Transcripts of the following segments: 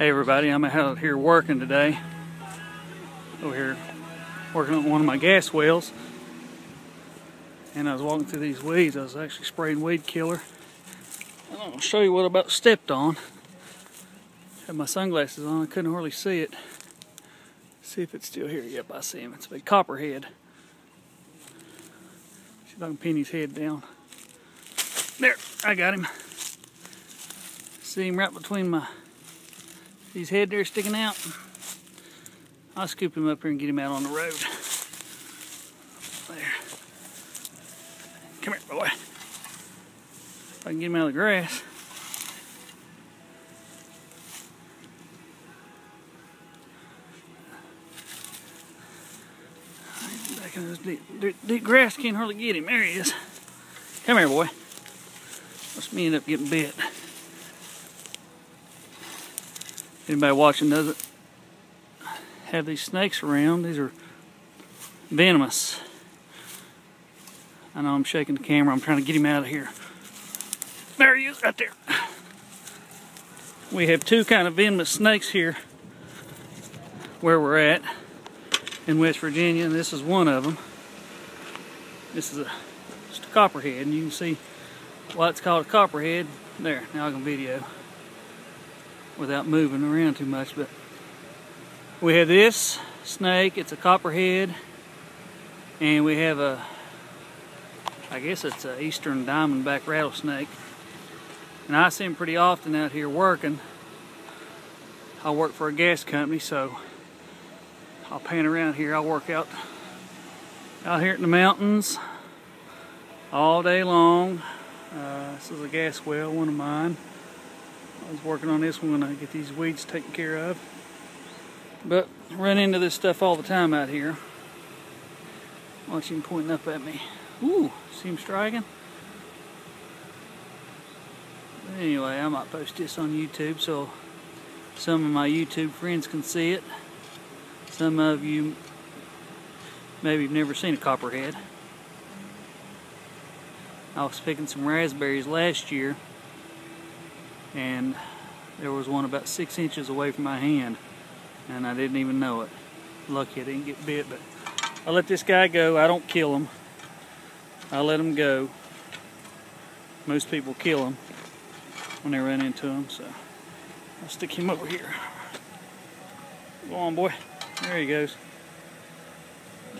Hey everybody, I'm out here working today. Over here working on one of my gas wells. And I was walking through these weeds. I was actually spraying weed killer. I'm going to show you what I about stepped on. Had my sunglasses on, I couldn't hardly see it. See if it's still here. Yep, I see him. It's a big copperhead. See if I can pin his head down. There, I got him. See him right between my his head there sticking out. I'll scoop him up here and get him out on the road. There. Come here, boy. If I can get him out of the grass. Back in this deep, deep, deep grass, can't hardly get him. There he is. Come here, boy. Let's me end up getting bit. Anybody watching doesn't have these snakes around. These are venomous. I know I'm shaking the camera. I'm trying to get him out of here. There he is, right there. We have two kind of venomous snakes here where we're at in West Virginia, and this is one of them. This is a, just a copperhead, and you can see why it's called a copperhead. There, now I can video without moving around too much, but we have this snake, it's a copperhead, and we have a, I guess it's an eastern diamondback rattlesnake. And I see them pretty often out here working. I work for a gas company, so I'll pan around here. I'll work out out here in the mountains all day long. Uh, this is a gas well, one of mine. I was working on this one when I get these weeds taken care of. But run into this stuff all the time out here. Watch him pointing up at me. Ooh, see him striking? Anyway, I might post this on YouTube so some of my YouTube friends can see it. Some of you maybe have never seen a copperhead. I was picking some raspberries last year and there was one about six inches away from my hand and I didn't even know it. Lucky I didn't get bit, but I let this guy go. I don't kill him. I let him go. Most people kill him when they run into him, so I'll stick him over here. Go on, boy. There he goes.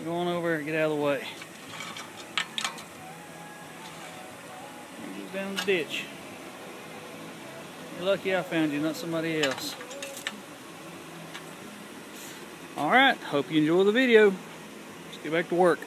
Go on over and get out of the way. Down the ditch. You're lucky I found you, not somebody else. Alright, hope you enjoy the video. Let's get back to work.